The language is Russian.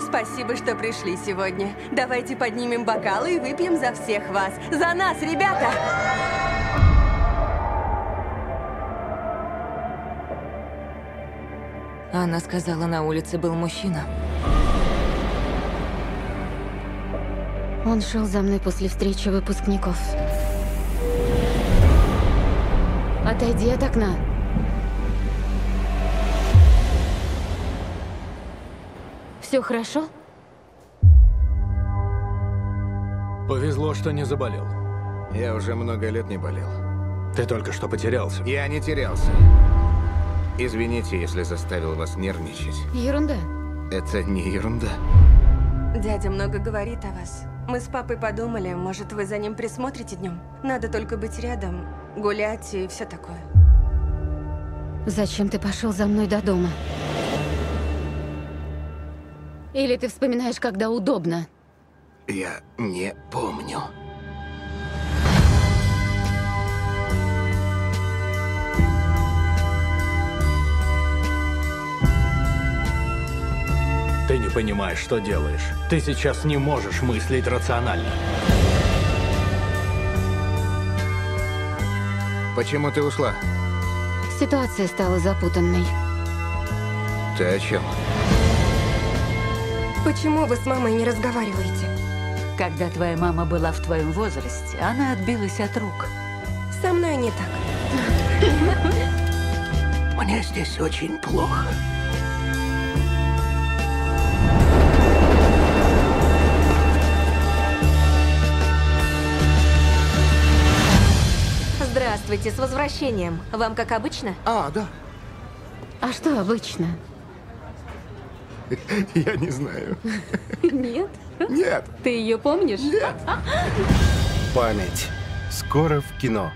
Спасибо, что пришли сегодня. Давайте поднимем бокалы и выпьем за всех вас. За нас, ребята! Она сказала, на улице был мужчина. Он шел за мной после встречи выпускников. Отойди от окна. Все хорошо? Повезло, что не заболел. Я уже много лет не болел. Ты только что потерялся. Я не терялся. Извините, если заставил вас нервничать. Ерунда. Это не ерунда. Дядя много говорит о вас. Мы с папой подумали, может, вы за ним присмотрите днем? Надо только быть рядом, гулять и все такое. Зачем ты пошел за мной до дома? Или ты вспоминаешь, когда удобно? Я не помню. Ты не понимаешь, что делаешь. Ты сейчас не можешь мыслить рационально. Почему ты ушла? Ситуация стала запутанной. Ты о чем? Почему вы с мамой не разговариваете? Когда твоя мама была в твоем возрасте, она отбилась от рук. Со мной не так. Мне здесь очень плохо. Здравствуйте, с возвращением. Вам как обычно? А, да. А что обычно? Я не знаю. Нет? Нет. Ты ее помнишь? Нет. Память. Скоро в кино.